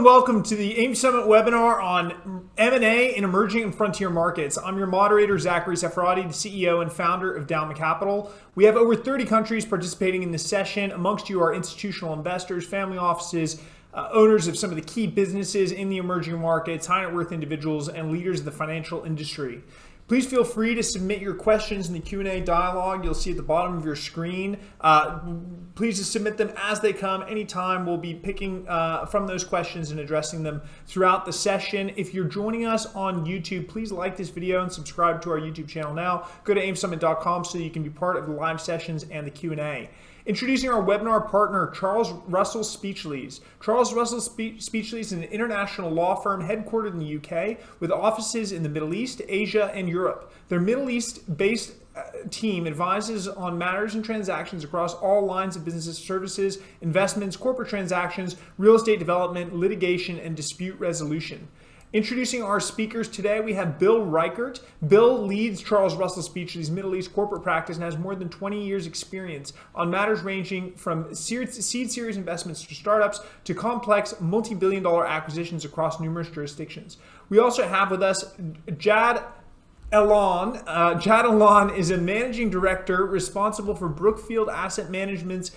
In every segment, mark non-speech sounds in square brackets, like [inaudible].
and welcome to the AIM Summit webinar on M&A in emerging and frontier markets. I'm your moderator, Zachary Cefaratti, the CEO and founder of Dalma Capital. We have over 30 countries participating in this session. Amongst you are institutional investors, family offices, uh, owners of some of the key businesses in the emerging markets, high net worth individuals, and leaders of the financial industry. Please feel free to submit your questions in the Q&A dialogue. You'll see at the bottom of your screen. Uh, please just submit them as they come anytime. We'll be picking uh, from those questions and addressing them throughout the session. If you're joining us on YouTube, please like this video and subscribe to our YouTube channel now. Go to aimsummit.com so you can be part of the live sessions and the Q&A. Introducing our webinar partner, Charles Russell Speechlys. Charles Russell Spe- Speechlys is an international law firm headquartered in the UK with offices in the Middle East, Asia, and Europe. Their Middle East based uh, team advises on matters and transactions across all lines of business services, investments, corporate transactions, real estate development, litigation, and dispute resolution. Introducing our speakers today, we have Bill Reichert. Bill leads Charles Russell Speechlys Middle East corporate practice and has more than 20 years experience on matters ranging from seed series investments to startups to complex multi-billion dollar acquisitions across numerous jurisdictions. We also have with us Jad Ellawn. Uh, Jad Ellawn is a managing director responsible for Brookfield Asset Management's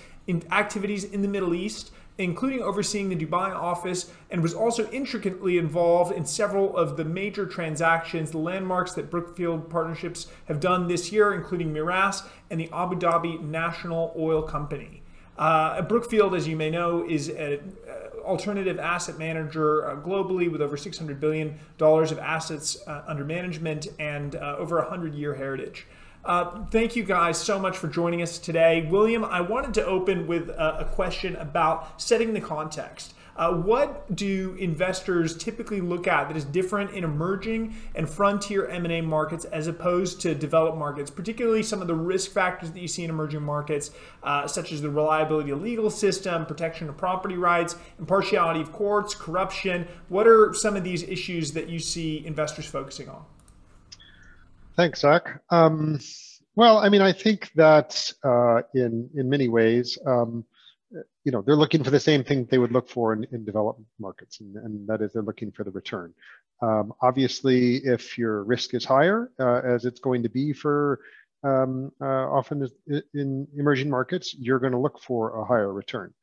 activities in the Middle East including overseeing the Dubai office, and was also intricately involved in several of the major transactions, the landmarks that Brookfield Partnerships have done this year, including Meraas and the Abu Dhabi National Oil Company. Uh, Brookfield, as you may know, is an alternative asset manager uh, globally with over $600 billion of assets uh, under management and uh, over a 100 year heritage. Uh, thank you guys so much for joining us today. William, I wanted to open with a, a question about setting the context. Uh, what do investors typically look at that is different in emerging and frontier M&A markets as opposed to developed markets, particularly some of the risk factors that you see in emerging markets, uh, such as the reliability of legal system, protection of property rights, impartiality of courts, corruption? What are some of these issues that you see investors focusing on? Thanks, Zach. Um, well, I mean, I think that uh, in in many ways, um, you know, they're looking for the same thing they would look for in, in developed markets, and, and that is they're looking for the return. Um, obviously, if your risk is higher, uh, as it's going to be for um, uh, often in emerging markets, you're going to look for a higher return.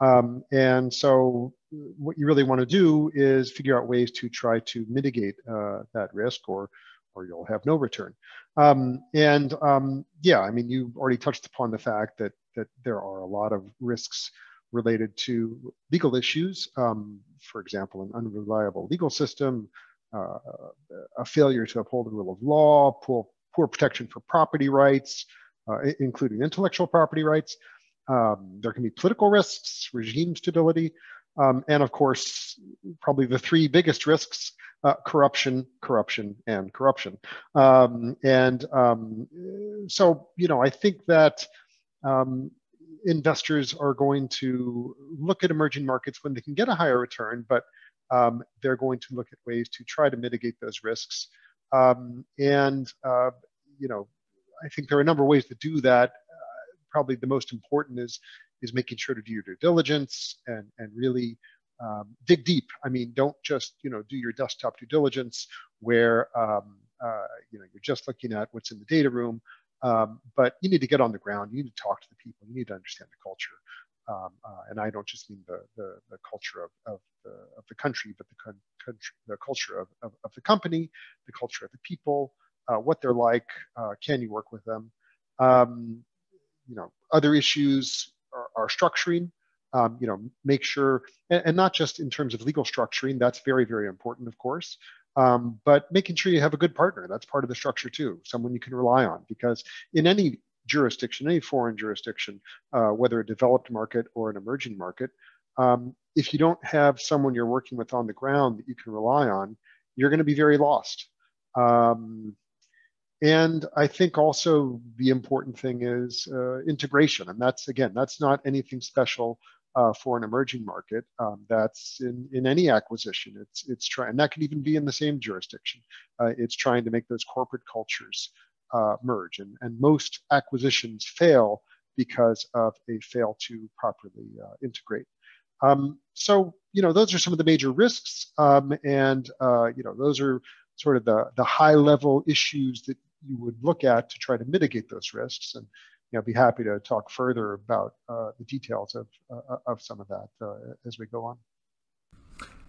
Um, and so, what you really want to do is figure out ways to try to mitigate uh, that risk or or you'll have no return. Um, and um, yeah, I mean, you already touched upon the fact that that there are a lot of risks related to legal issues. Um, for example, an unreliable legal system, uh, a failure to uphold the rule of law, poor, poor protection for property rights, uh, including intellectual property rights. Um, there can be political risks, regime stability, um, and of course, probably the three biggest risks uh, corruption, corruption, and corruption. Um, and um, so, you know, I think that um, investors are going to look at emerging markets when they can get a higher return, but um, they're going to look at ways to try to mitigate those risks. Um, and, uh, you know, I think there are a number of ways to do that. Uh, probably the most important is is making sure to do your due diligence and and really um, dig deep. I mean, don't just you know do your desktop due diligence where um, uh, you know you're just looking at what's in the data room, um, but you need to get on the ground. You need to talk to the people. You need to understand the culture. Um, uh, and I don't just mean the the, the culture of, of the of the country, but the country, the culture of, of, of, the company, the culture of the people, uh, what they're like. Uh, can you work with them? Um, you know, other issues are, are structuring um, you know, make sure, and, and, not just in terms of legal structuring, that's very, very important, of course, um, but making sure you have a good partner. That's part of the structure too, someone you can rely on, because in any jurisdiction, any foreign jurisdiction, uh, whether a developed market or an emerging market, um, if you don't have someone you're working with on the ground that you can rely on, you're going to be very lost. Um, and I think also the important thing is uh, integration. And that's, again, that's not anything special uh, for an emerging market. Um, that's in, in any acquisition. It's it's trying, and that can even be in the same jurisdiction. Uh, it's trying to make those corporate cultures uh, merge, and and most acquisitions fail because of a fail to properly uh, integrate. Um, so, you know, those are some of the major risks. Um, and, uh, you know, those are sort of the, the high level issues that you would look at to try to mitigate those risks. And, you know, be happy to talk further about uh, the details of, uh, of some of that uh, as we go on.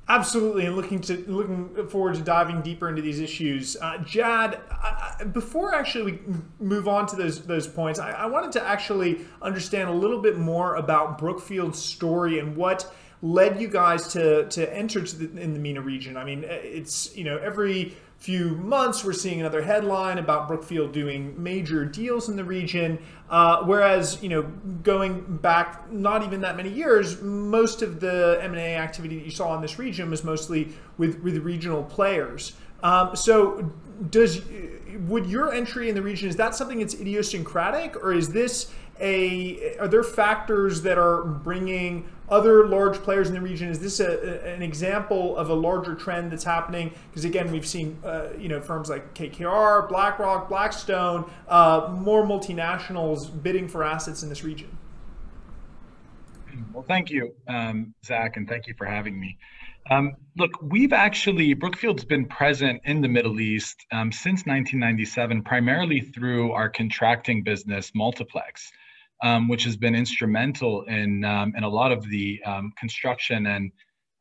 Absolutely, and looking to looking forward to diving deeper into these issues. Uh, Jad, I, before actually we move on to those those points, I, I, wanted to actually understand a little bit more about Brookfield's story and what led you guys to to enter to the, in the MENA region. I mean, it's you know every few months, we're seeing another headline about Brookfield doing major deals in the region. Uh, whereas, you know, going back not even that many years, most of the M&A activity that you saw in this region was mostly with, with regional players. Um, so does would your entry in the region, is that something that's idiosyncratic or is this a, are there factors that are bringing other large players in the region? Is this a, an example of a larger trend that's happening? Because again, we've seen uh, you know firms like KKR, BlackRock, Blackstone, uh, more multinationals bidding for assets in this region. Well, thank you, um, Zach, and thank you for having me. Um, look, we've actually, Brookfield's been present in the Middle East um, since 1997, primarily through our contracting business, Multiplex um, which has been instrumental in um, in a lot of the um, construction and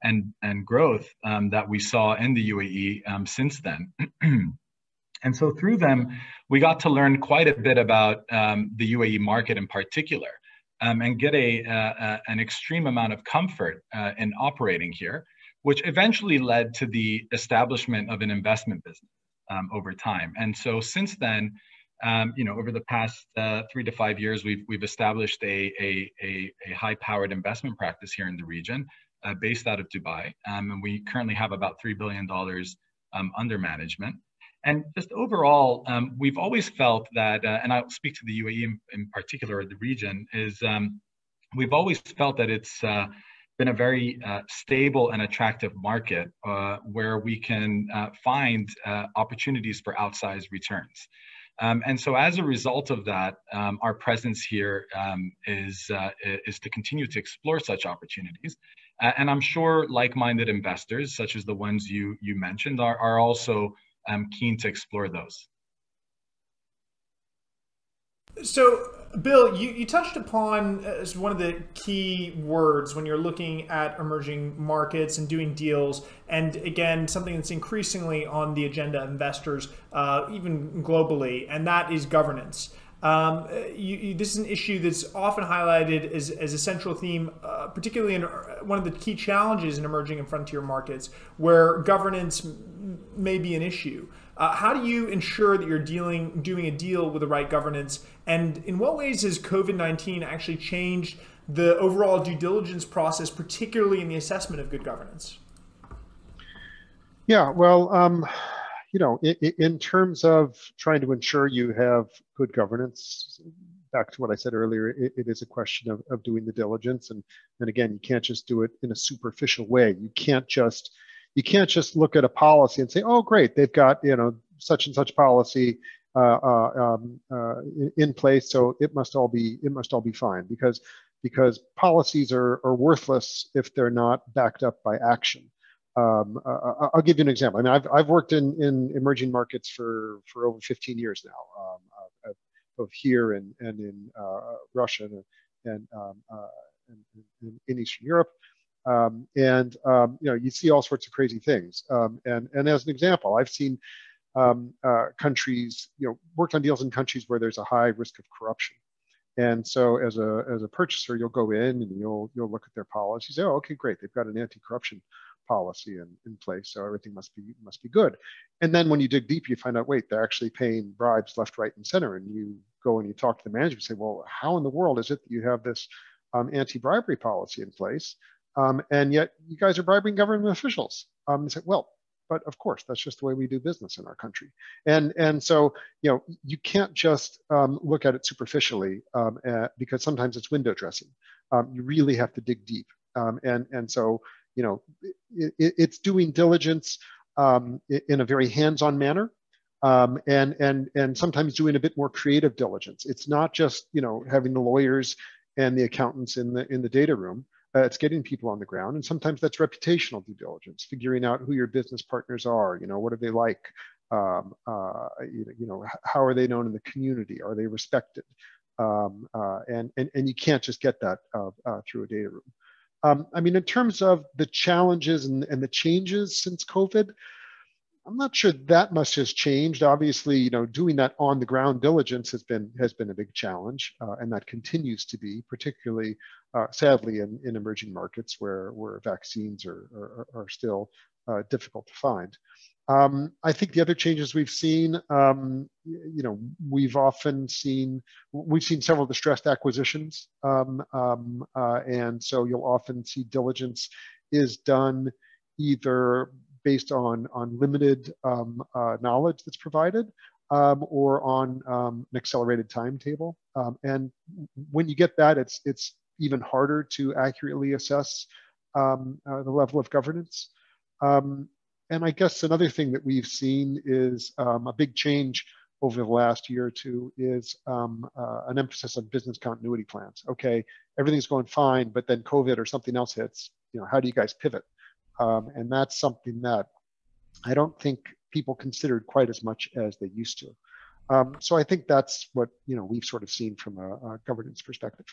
and and growth um, that we saw in the UAE um, since then. [clears throat] and so through them, we got to learn quite a bit about um, the UAE market in particular, and get a, an extreme amount of comfort uh, in operating here, which eventually led to the establishment of an investment business over time. And so since then um, you know, over the past uh, three to five years, we've we've established a a, a, a high-powered investment practice here in the region, uh, based out of Dubai, um, and we currently have about three billion dollars um, under management. And just overall, um, we've always felt that, uh, and I'll speak to the UAE in, in particular, the region is um, we've always felt that it's uh, been a very uh, stable and attractive market uh, where we can uh, find uh, opportunities for outsized returns. Um, and so as a result of that, um, our presence here um, is uh, is to continue to explore such opportunities. Uh, and I'm sure like-minded investors, such as the ones you, you mentioned, are, are also um, keen to explore those. So Bill, you, you touched upon uh, as one of the key words when you're looking at emerging markets and doing deals, and again, something that's increasingly on the agenda of investors, uh, even globally, and that is governance. Um, you, you, this is an issue that's often highlighted as, as a central theme, uh, particularly in uh, one of the key challenges in emerging and frontier markets, where governance may be an issue. Uh, how do you ensure that you're dealing doing a deal with the right governance? And in what ways has COVID nineteen actually changed the overall due diligence process, particularly in the assessment of good governance? Yeah, well, um, you know, in, in, terms of trying to ensure you have good governance, back to what I said earlier, it, it is a question of, of doing the diligence. And, and again, you can't just do it in a superficial way. You can't just you can't just look at a policy and say, oh, great, they've got you know such and such policy uh, uh, um, uh, in place, so it must all be it must all be fine because because policies are, are worthless if they're not backed up by action. Um, uh, I'll give you an example. I mean, I've, I've worked in, in emerging markets for, for over 15 years now, um, uh, both here and, and in uh, Russia and, and, um, and, in Eastern Europe. Um, and um, you know, you see all sorts of crazy things. Um, and and as an example, I've seen um, uh, countries, you know, worked on deals in countries where there's a high risk of corruption. And so, as a as a purchaser, you'll go in and you'll you'll look at their policies. Oh, okay, great, they've got an anti-corruption policy in, in place, so everything must be must be good. And then when you dig deep, you find out, wait, they're actually paying bribes left, right, and center. And you go and you talk to the manager and say, well, how in the world is it that you have this um, anti-bribery policy in place? Um, and yet you guys are bribing government officials. Um, say, well, but of course, that's just the way we do business in our country. And and so you know you can't just um, look at it superficially um, uh, because sometimes it's window dressing. Um, you really have to dig deep. Um, and and so you know it, it's doing diligence in a very hands-on manner. Um, and and and sometimes doing a bit more creative diligence. It's not just you know having the lawyers and the accountants in the in the data room Uh, it's getting people on the ground, and sometimes that's reputational due diligence, figuring out who your business partners are. You know, what are they like? Um, uh, you, know, you know, how are they known in the community? Are they respected? Um, uh, and, and and you can't just get that uh, uh, through a data room. Um, I mean, in terms of the challenges and, and the changes since COVID, I'm not sure that much has changed. Obviously, you know, doing that on the ground diligence has been has been a big challenge, uh, and that continues to be, particularly uh, sadly in, in emerging markets where where vaccines are are, are still uh, difficult to find. Um, I think the other changes we've seen, um, you know, we've often seen we've seen several distressed acquisitions, um, um uh, and so you'll often see diligence is done either based on, on limited um, uh, knowledge that's provided um, or on um, an accelerated timetable. Um, and when you get that, it's, it's even harder to accurately assess um, uh, the level of governance. And I guess another thing that we've seen is a big change over the last year or two is um, uh, an emphasis on business continuity plans. Okay, everything's going fine, but then COVID or something else hits. You know, how do you guys pivot? Um, and that's something that I don't think people considered quite as much as they used to. Um, so I think that's what you know we've sort of seen from a, a, governance perspective.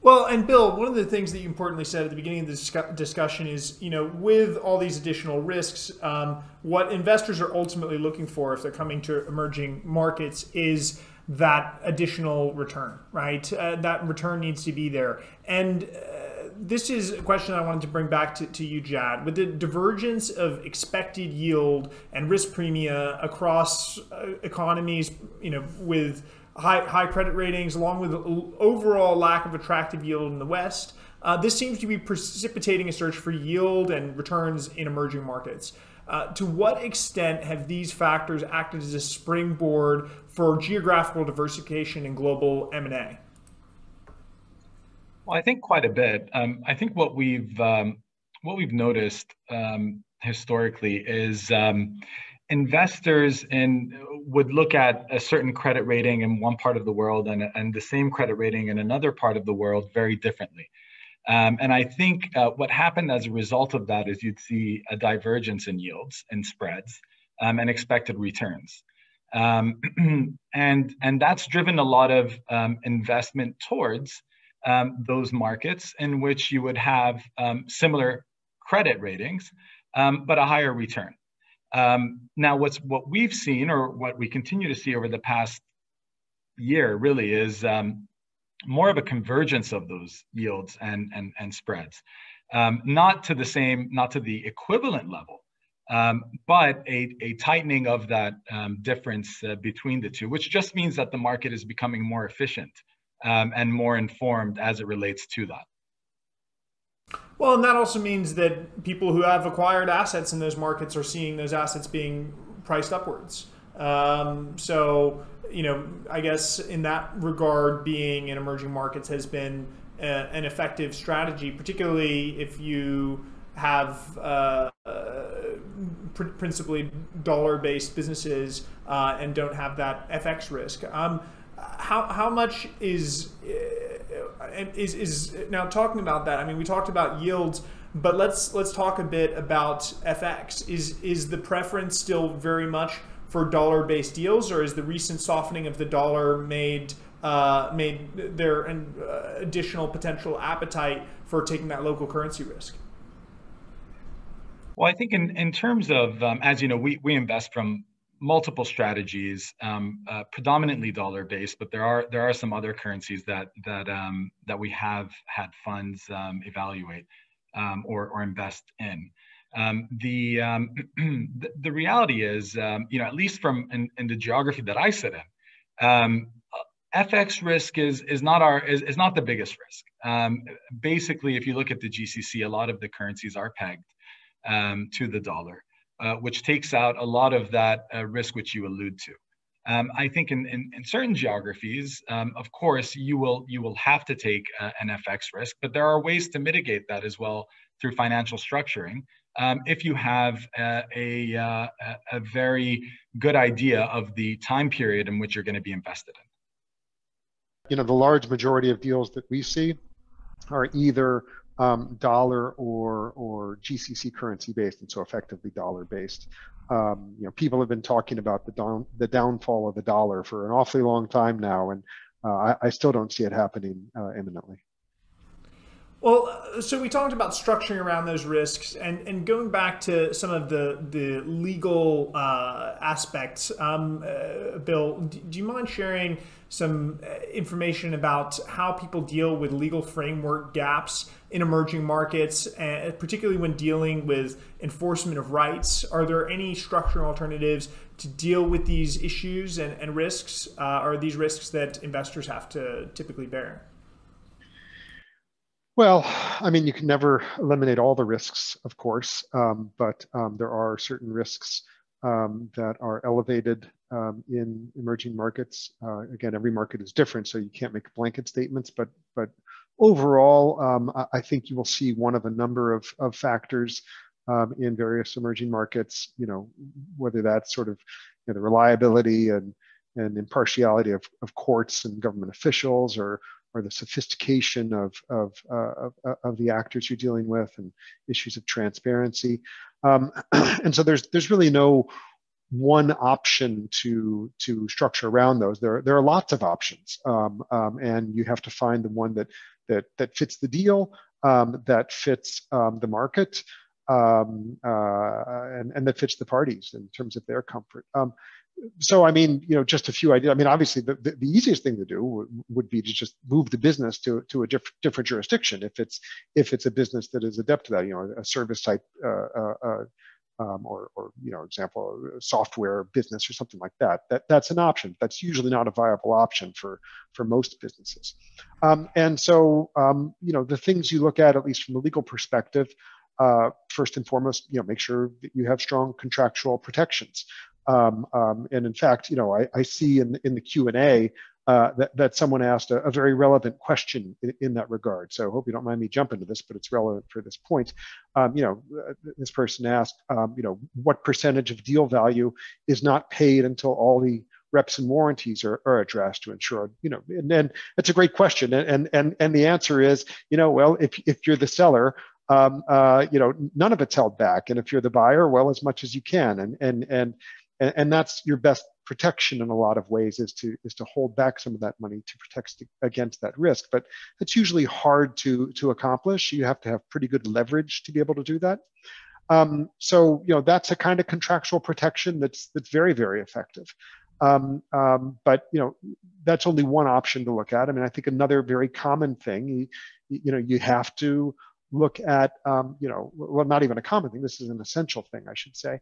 Well, and Bill, one of the things that you importantly said at the beginning of the discussion is, you know, with all these additional risks, um, what investors are ultimately looking for if they're coming to emerging markets is that additional return, right? Uh, that return needs to be there, and uh, this is a question I wanted to bring back to, to you, Jad. With the divergence of expected yield and risk premia across uh, economies, you know, with high, high credit ratings, along with overall lack of attractive yield in the West, uh, this seems to be precipitating a search for yield and returns in emerging markets. Uh, to what extent have these factors acted as a springboard for geographical diversification and global M&A? Well, I think quite a bit. Um, I think what we've um, what we've noticed um, historically is um, investors in would look at a certain credit rating in one part of the world and, and the same credit rating in another part of the world very differently. Um, and I think uh, what happened as a result of that is you'd see a divergence in yields and spreads um, and expected returns. [clears throat] And, and that's driven a lot of investment towards um, those markets in which you would have um, similar credit ratings, um, but a higher return. Um, now, what's what we've seen, or what we continue to see over the past year, really is um, more of a convergence of those yields and and, and spreads, not to the same, not to the equivalent level, um, but a, a tightening of that um, difference uh, between the two, which just means that the market is becoming more efficient um, and more informed as it relates to that. Well, and that also means that people who have acquired assets in those markets are seeing those assets being priced upwards. Um, so, you know, I guess in that regard, being in emerging markets has been a, an effective strategy, particularly if you have uh, uh, pr- principally dollar-based businesses uh, and don't have that FX risk. Um, how how much is uh, is is now talking about that? I mean, we talked about yields, but let's let's talk a bit about FX. Is is the preference still very much for dollar-based deals, or is the recent softening of the dollar made uh, made there an uh, additional potential appetite for taking that local currency risk? Well, I think in, in terms of, um, as you know, we, we invest from multiple strategies, um, uh, predominantly dollar based, but there are there are some other currencies that that um, that we have had funds um, evaluate um, or or invest in. Um, the, um, [clears throat] the, the reality is, you know, at least from in, in, the geography that I sit in, FX risk is is not our is, is not the biggest risk. basically, if you look at the GCC, a lot of the currencies are pegged to the dollar uh, which takes out a lot of that uh, risk which you allude to. Um, I think in, in, in certain geographies, um, of course, you will you will have to take uh, an FX risk, but there are ways to mitigate that as well through financial structuring. Um, if you have uh, a, uh, a, a very good idea of the time period in which you're going to be invested in. You know, the large majority of deals that we see are either um, dollar or or GCC currency based, and so effectively dollar based. Um, you know, people have been talking about the down the downfall of the dollar for an awfully long time now, and uh, I, I, still don't see it happening uh, imminently. Well, uh, so we talked about structuring around those risks, and, and going back to some of the the legal uh, aspects. Um, uh, Bill, do you mind sharing some uh, information about how people deal with legal framework gaps in emerging markets, and particularly when dealing with enforcement of rights? Are there any structural alternatives to deal with these issues and, and risks? Uh, are these risks that investors have to typically bear? Well, I mean, you can never eliminate all the risks, of course, um, but um, there are certain risks um, that are elevated um, in emerging markets. Uh, again, every market is different, so you can't make blanket statements, but but overall, um, I, think you will see one of a number of, of factors um, in various emerging markets, you know, whether that's sort of you know, the reliability and, and impartiality of, of courts and government officials or or the sophistication of, of, uh, of, uh, of, the actors you're dealing with and issues of transparency. Um, [clears throat] and so there's, there's really no one option to, to structure around those. There, there are lots of options um, um, and you have to find the one that, that, that fits the deal, um, that fits um, the market, um, uh, and, and that fits the parties in terms of their comfort. So I mean, you know, just a few ideas. I mean, obviously, the, the, the easiest thing to do would, would, be to just move the business to to a diff different jurisdiction if it's if it's a business that is adept to that. You know, a service type uh, uh, uh um, or or you know, example, software business or something like that. That that's an option. That's usually not a viable option for for most businesses. Um, and so, um, you know, the things you look at, at least from a legal perspective. Uh, first and foremost, you know, make sure that you have strong contractual protections. Um, um, and in fact, you know, I, I see in, in the Q&A uh, that, that someone asked a, a very relevant question in, in, that regard. So I hope you don't mind me jumping to this, but it's relevant for this point. Um, you know, uh, this person asked, um, you know, what percentage of deal value is not paid until all the reps and warranties are, are addressed to ensure, you know, and, and it's a great question. And, and, and the answer is, you know, well, if, if you're the seller, um, uh, you know, none of it's held back. And if you're the buyer, well, as much as you can. And, and, and, and, and that's your best protection in a lot of ways is to is to hold back some of that money to protect against that risk. But it's usually hard to to accomplish. You have to have pretty good leverage to be able to do that. Um, so you know that's a kind of contractual protection that's that's very very effective. Um, um, but you know that's only one option to look at. I mean i think another very common thing you, you know you have to look at um, you know well not even a common thing. This is an essential thing i should say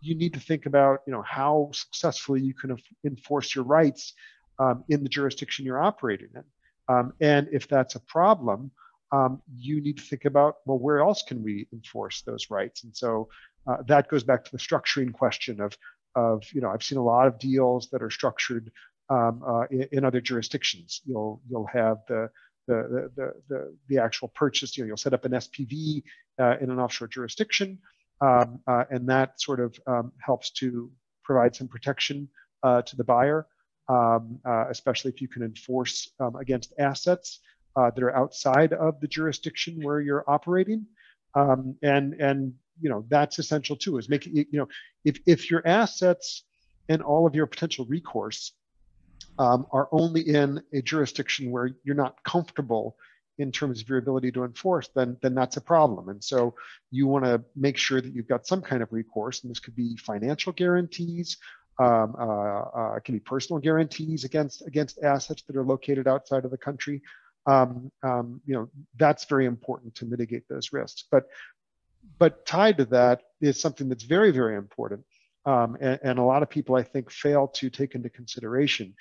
you need to think about you know how successfully you can enforce your rights um, in the jurisdiction you're operating in. Um, and if that's a problem um, you need to think about well where else can we enforce those rights? And so uh, that goes back to the structuring question of of you know i've seen a lot of deals that are structured um, uh, in, in, other jurisdictions. You'll you'll have the the, the, the, the, actual purchase, you know, you'll set up an SPV uh, in an offshore jurisdiction. Um, uh, and that sort of um, helps to provide some protection uh, to the buyer, um, uh, especially if you can enforce um, against assets uh, that are outside of the jurisdiction where you're operating. Um, and and you know that's essential too. Is making you know if if your assets and all of your potential recourse um, are only in a jurisdiction where you're not comfortable in terms of your ability to enforce, then, then that's a problem. And so you want to make sure that you've got some kind of recourse, and this could be financial guarantees, um, uh, uh, it can be personal guarantees against against assets that are located outside of the country. Um, um, you know that's very important to mitigate those risks. But but tied to that is something that's very very important, um, and, and a lot of people I think fail to take into consideration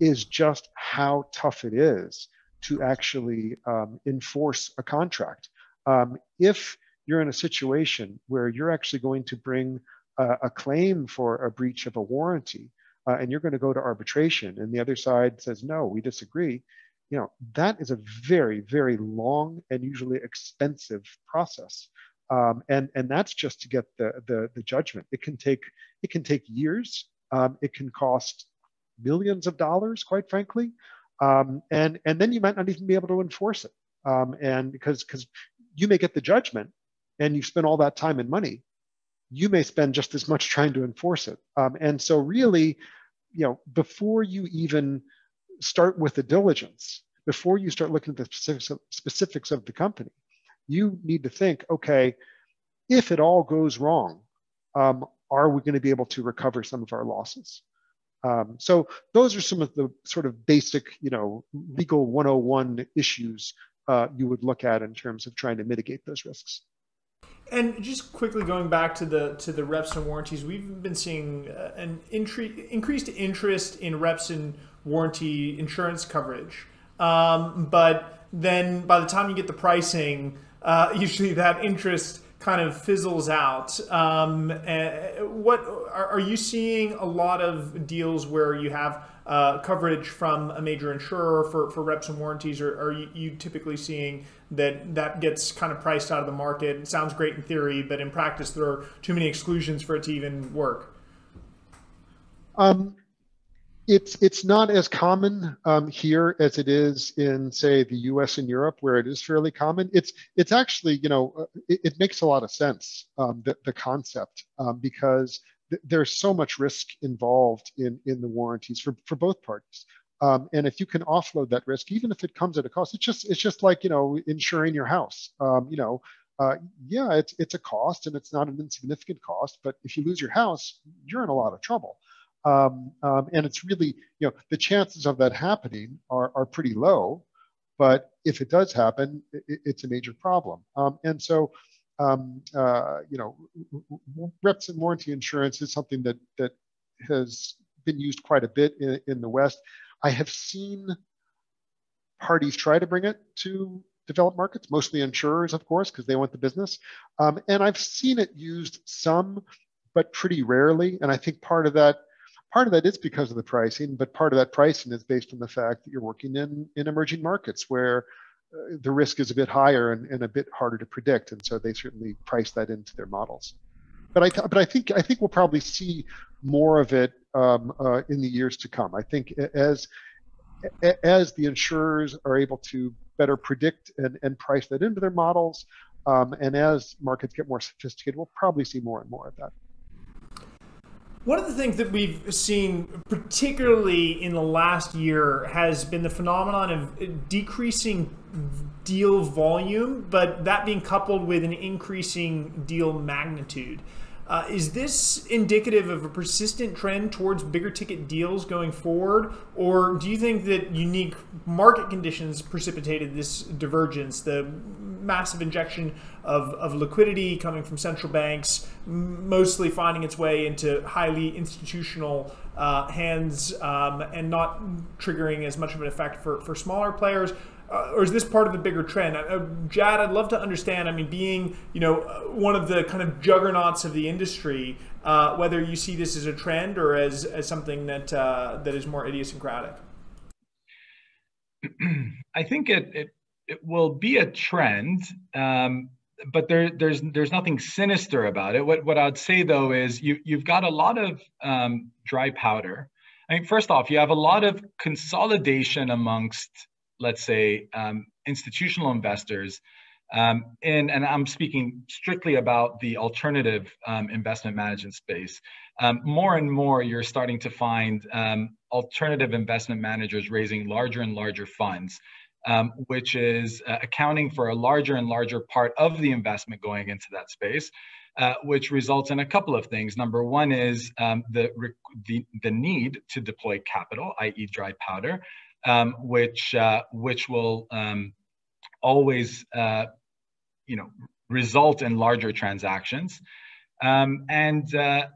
is just how tough it is to actually um, enforce a contract. Um, if you're in a situation where you're actually going to bring a, a claim for a breach of a warranty uh, and you're going to go to arbitration and the other side says, no, we disagree, you know, that is a very, very long and usually expensive process. Um, and, and that's just to get the, the, the, judgment. It can take, it can take years. Um, it can cost millions of dollars, quite frankly. Um, and, and then you might not even be able to enforce it. Um, and because because you may get the judgment and you spend all that time and money, you may spend just as much trying to enforce it. Um, and so really, you know, before you even start with the diligence, before you start looking at the specifics of, specifics of the company, you need to think, okay, if it all goes wrong, um, are we going to be able to recover some of our losses? Um, so those are some of the sort of basic, you know, legal 101 issues uh, you would look at in terms of trying to mitigate those risks. And just quickly going back to the to the reps and warranties, we've been seeing uh, an increased interest in reps and warranty insurance coverage. Um, but then by the time you get the pricing, uh, [laughs] usually that interest kind of fizzles out. Um, what are, are, you seeing a lot of deals where you have uh, coverage from a major insurer for, for reps and warranties, or are you, you, typically seeing that that gets kind of priced out of the market? It sounds great in theory, but in practice, there are too many exclusions for it to even work. Um, it's it's not as common um, here as it is in say the U.S. and Europe, where it is fairly common. It's it's actually you know uh, it, it makes a lot of sense um, the the concept um, because th- there's so much risk involved in in the warranties for for both parties. Um, and if you can offload that risk, even if it comes at a cost, it's just it's just like you know insuring your house. Um, you know, uh, yeah, it's it's a cost and it's not an insignificant cost, but if you lose your house, you're in a lot of trouble. Um, um, and it's really, you know, the chances of that happening are, are pretty low. But if it does happen, it, it's a major problem. Um, and so, um, uh, you know, reps and warranty insurance is something that that has been used quite a bit in, in the West. I have seen parties try to bring it to developed markets, mostly insurers, of course, because they want the business. Um, and I've seen it used some, but pretty rarely. And I think part of that Part of that is because of the pricing, but part of that pricing is based on the fact that you're working in, in emerging markets where uh, the risk is a bit higher and, and a bit harder to predict. And so they certainly price that into their models. But I, th- but I think I think we'll probably see more of it um, uh, in the years to come. I think as as the insurers are able to better predict and, and price that into their models, um, and as markets get more sophisticated, we'll probably see more and more of that. One of the things that we've seen, particularly in the last year, has been the phenomenon of decreasing deal volume, but that being coupled with an increasing deal magnitude. Uh, is this indicative of a persistent trend towards bigger ticket deals going forward, or do you think that unique market conditions precipitated this divergence? The massive injection of, of liquidity coming from central banks, mostly finding its way into highly institutional uh, hands um, and not triggering as much of an effect for, for smaller players uh, or is this part of the bigger trend? Uh, Jad, I'd love to understand. I mean, being you know uh, one of the kind of juggernauts of the industry, uh, whether you see this as a trend or as, as something that uh, that is more idiosyncratic. [clears throat] I think it, it it will be a trend, um, but there there's there's nothing sinister about it. What what I'd say though is you you've got a lot of um, dry powder. I mean, first off, you have a lot of consolidation amongst let's say, um, institutional investors um, in, and I'm speaking strictly about the alternative um, investment management space. Um, more and more, you're starting to find um, alternative investment managers raising larger and larger funds, um, which is uh, accounting for a larger and larger part of the investment going into that space. Uh, which results in a couple of things. Number one is um, the, the, the need to deploy capital, i.e., dry powder um, which uh, which will um, always uh, you know result in larger transactions. Um, and uh,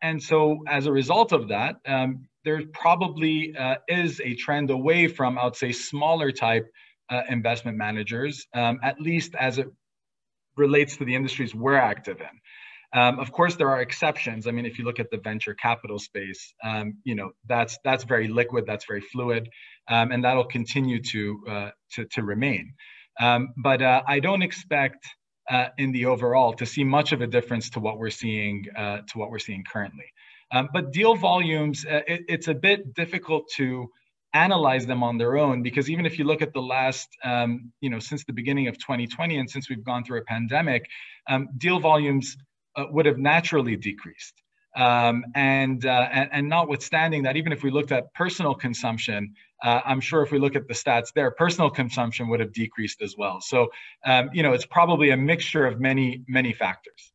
and so as a result of that, um, there probably uh, is a trend away from, I would say, smaller type uh, investment managers, um, at least as it relates to the industries we're active in. Um, of course, there are exceptions. I mean, if you look at the venture capital space, um, you know that's that's very liquid, that's very fluid, um, and that'll continue to uh, to, to remain. Um, but uh, I don't expect uh, in the overall to see much of a difference to what we're seeing uh, to what we're seeing currently. Um, but deal volumes, uh, it, it's a bit difficult to analyze them on their own because even if you look at the last um, you know since the beginning of 2020 and since we've gone through a pandemic deal volumes would have naturally decreased um, and, uh, and, and notwithstanding that even if we looked at personal consumption uh, i'm sure if we look at the stats there personal consumption would have decreased as well so um, you know it's probably a mixture of many many factors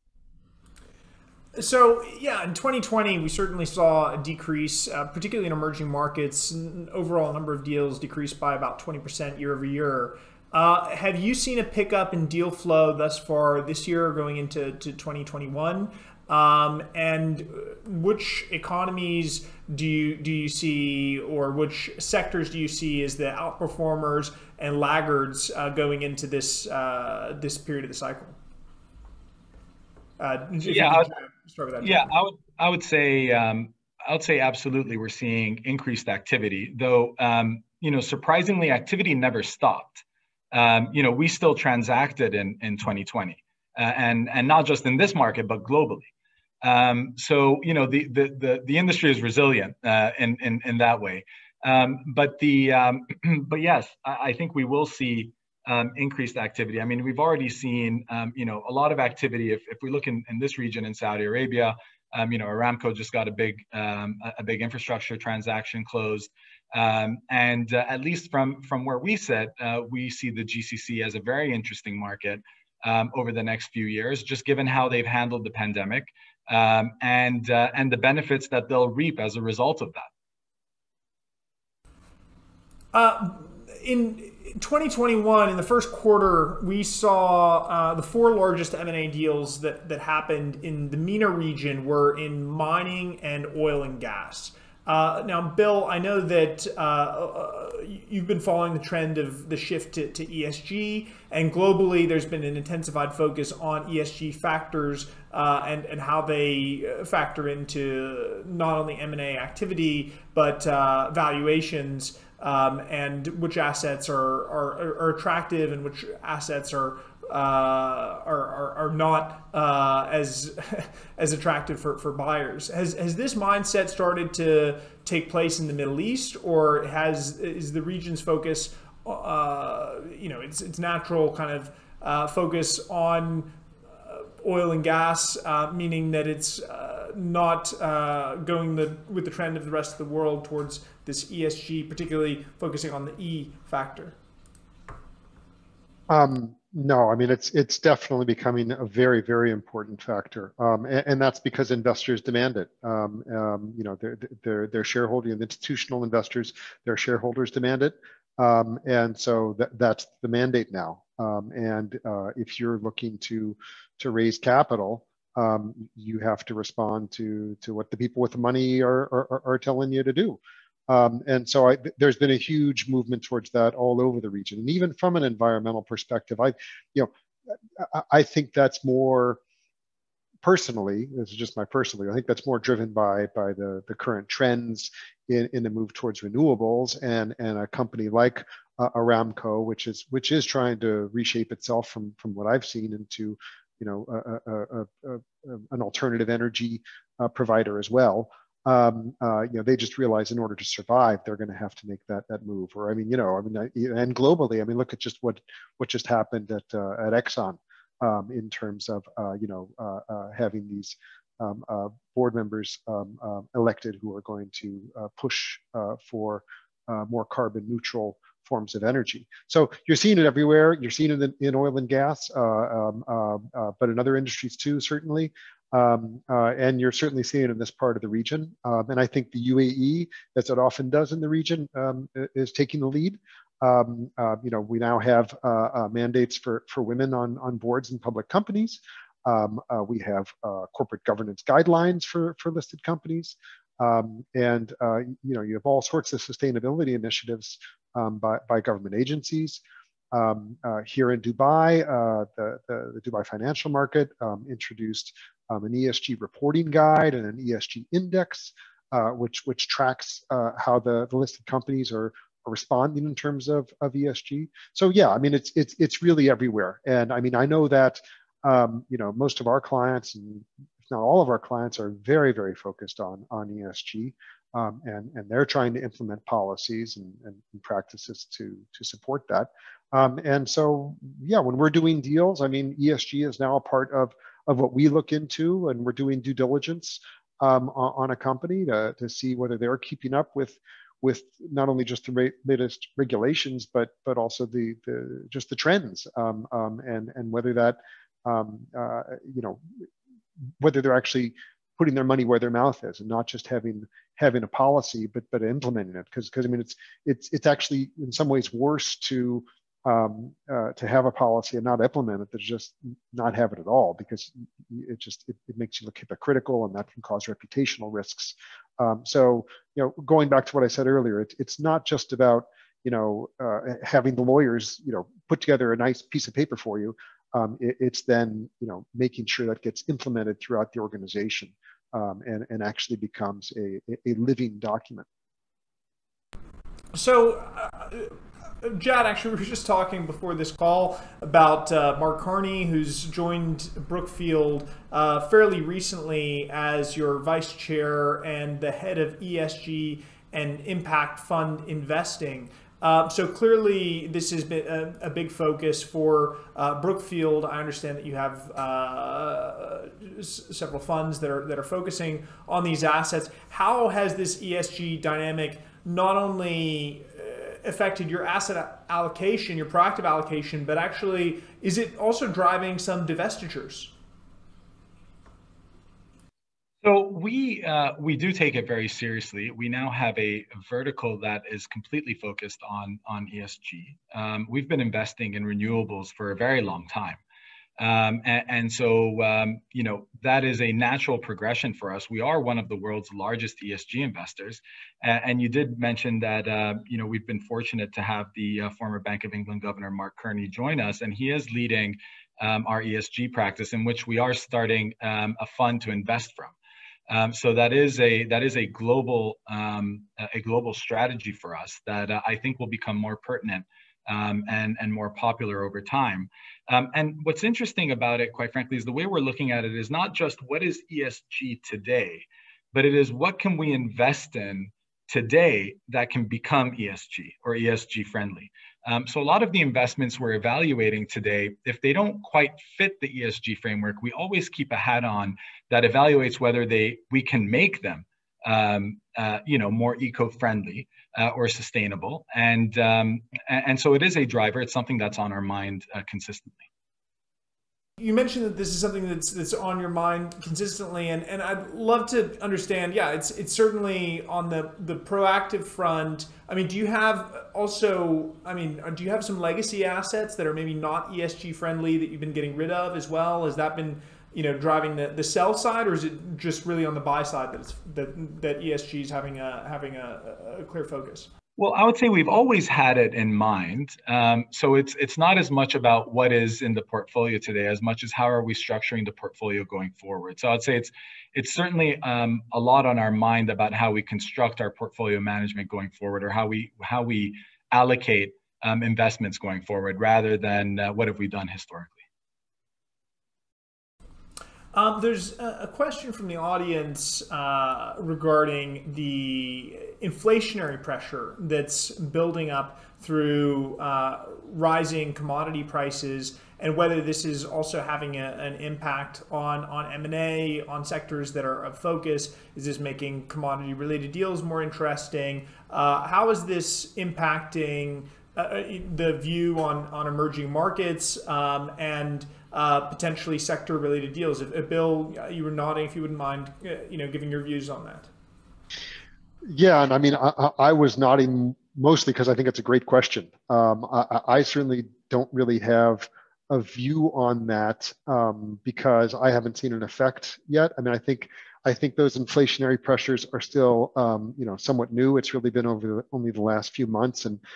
so yeah, in 2020, we certainly saw a decrease, uh, particularly in emerging markets. Overall, number of deals decreased by about 20% year over year. Uh, have you seen a pickup in deal flow thus far this year, going into to 2021? Um, and which economies do you do you see, or which sectors do you see as the outperformers and laggards uh, going into this uh, this period of the cycle? Uh, yeah, start with that. Yeah, I would I would say um, I would say absolutely we're seeing increased activity, though um, you know surprisingly activity never stopped. Um, you know we still transacted in in 2020, uh, and and not just in this market but globally. Um, so you know the the the, the industry is resilient uh, in, in in that way. Um, but the um, [clears throat] but yes, I, I think we will see um, increased activity. I mean, we've already seen, um, you know, a lot of activity. If, if we look in, in this region in Saudi Arabia, um, you know, Aramco just got a big um, a big infrastructure transaction closed, um, and uh, at least from from where we sit, uh, we see the GCC as a very interesting market um, over the next few years, just given how they've handled the pandemic and uh, and the benefits that they'll reap as a result of that. Uh, in 2021 in the first quarter we saw uh, the four largest m&a deals that, that happened in the MENA region were in mining and oil and gas. Uh, now bill i know that uh, uh you've been following the trend of the shift to, to, esg and globally there's been an intensified focus on esg factors uh, and, and how they uh, factor into not only m&a activity but valuations um, and which assets are, are, are attractive and which assets are uh, are, are, are, not uh, as [laughs] as attractive for, for buyers. Has has this mindset started to take place in the Middle East, or has is the region's focus, uh, you know, its its natural kind of uh, focus on uh, oil and gas, uh, meaning that it's not going the with the trend of the rest of the world towards this ESG, particularly focusing on the E factor? Um, no, I mean it's it's definitely becoming a very very important factor, um, and, and, that's because investors demand it. Um, um, you know, their their their shareholding and institutional investors, their shareholders demand it, um, and so that, that's the mandate now. Um, and uh, if you're looking to to raise capital, um, you have to respond to to what the people with the money are are, are telling you to do. Um, and so I, there's been a huge movement towards that all over the region. And even from an environmental perspective, I, you know, I, think that's more personally, this is just my personally, I think that's more driven by by the, the current trends in, in the move towards renewables and, and a company like uh, Aramco, which is which is trying to reshape itself from from what I've seen into you know a, a, a, an alternative energy uh, provider as well um, uh, you know, they just realize in order to survive, they're going to have to make that that move. Or I mean, you know, I mean, and globally, I mean, look at just what what just happened at uh, at Exxon um, in terms of uh, you know uh, uh, having these um, board members um, elected who are going to push for more carbon neutral forms of energy. So you're seeing it everywhere. You're seeing it in, in oil and gas, um, but in other industries too, certainly. Um, uh, and you're certainly seeing it in this part of the region. Um, and I think the UAE, as it often does in the region, um, is taking the lead. Um, uh, you know, we now have uh, uh, mandates for, for women on, on boards in public companies. Um, uh, we have uh, corporate governance guidelines for, for listed companies. Um, and, you know, you have all sorts of sustainability initiatives by, by government agencies. Um, uh, here in Dubai, uh, the, the, the, Dubai financial market um, introduced um, an ESG reporting guide and an ESG index, uh, which which tracks uh, how the, the listed companies are, are responding in terms of, of ESG. So yeah, I mean it's it's it's really everywhere. And I mean I know that um, you know most of our clients and not all of our clients are very very focused on on ESG. Um, and, and they're trying to implement policies and, and, practices to, to support that. Um, and so, yeah, when we're doing deals, I mean, ESG is now a part of, of what we look into, and we're doing due diligence um, on, on, a company to, to see whether they're keeping up with with not only just the latest regulations, but but also the, the just the trends, um, um, and and whether that um, uh, you know whether they're actually putting their money where their mouth is, and not just having having a policy, but but implementing it. Because because I mean it's it's it's actually in some ways worse to um, uh, to have a policy and not implement it than just not have it at all because it just it, it, makes you look hypocritical and that can cause reputational risks um, so you know going back to what i said earlier it, it's not just about you know uh, having the lawyers you know put together a nice piece of paper for you um, it, it's then you know making sure that gets implemented throughout the organization um, and, and actually becomes a, a living document so uh, Jad, actually, we were just talking before this call about uh, Mark Carney, who's joined Brookfield uh, fairly recently as your vice chair and the head of ESG and impact fund investing. Uh, so clearly, this has been a, a big focus for uh, Brookfield. I understand that you have uh, several funds that are that are focusing on these assets. How has this ESG dynamic not only affected your asset allocation, your proactive allocation, but actually, is it also driving some divestitures? So we uh, we do take it very seriously. We now have a vertical that is completely focused on on ESG. Um, we've been investing in renewables for a very long time. Um, and, and, so, um, you know, that is a natural progression for us. We are one of the world's largest ESG investors. And, and you did mention that, uh, you know, we've been fortunate to have the uh, former Bank of England Governor Mark Carney join us, and he is leading um, our ESG practice, in which we are starting um, a fund to invest from. Um, so that is a that is a global um, a global strategy for us that uh, I think will become more pertinent um, and, and more popular over time. Um, and what's interesting about it, quite frankly, is the way we're looking at it is not just what is ESG today, but it is what can we invest in today that can become ESG or ESG friendly. Um, so a lot of the investments we're evaluating today, if they don't quite fit the ESG framework, we always keep a hat on that evaluates whether they we can make them um, uh, you know, more eco-friendly uh, or sustainable. And, um, and so it is a driver. It's something that's on our mind uh, consistently. You mentioned that this is something that's that's on your mind consistently, and, and I'd love to understand. Yeah, it's it's certainly on the the proactive front. I mean, do you have also? I mean, uh, do you have some legacy assets that are maybe not ESG friendly that you've been getting rid of as well? Has that been you know driving the, the sell side, or is it just really on the buy side that that that ESG is having a having a, a clear focus? Well, I would say we've always had it in mind. Um, so it's it's not as much about what is in the portfolio today as much as how are we structuring the portfolio going forward. So I'd say it's it's certainly um, a lot on our mind about how we construct our portfolio management going forward, or how we how we allocate um, investments going forward, rather than uh, what have we done historically. Um, there's a, question from the audience uh, regarding the inflationary pressure that's building up through uh, rising commodity prices and whether this is also having a, an impact on, on M&A, on sectors that are of focus. Is this making commodity related deals more interesting? Uh, how is this impacting uh, uh, the view on, on emerging markets um, and uh, potentially sector-related deals. If, if, Bill, you were nodding, if you wouldn't mind, uh, you know, giving your views on that. Yeah, and I mean, I, I was nodding mostly because I think it's a great question. Um, I, I, certainly don't really have a view on that um, because I haven't seen an effect yet. I mean, I think I think those inflationary pressures are still, um, you know, somewhat new. It's really been over the, only the last few months, and uh,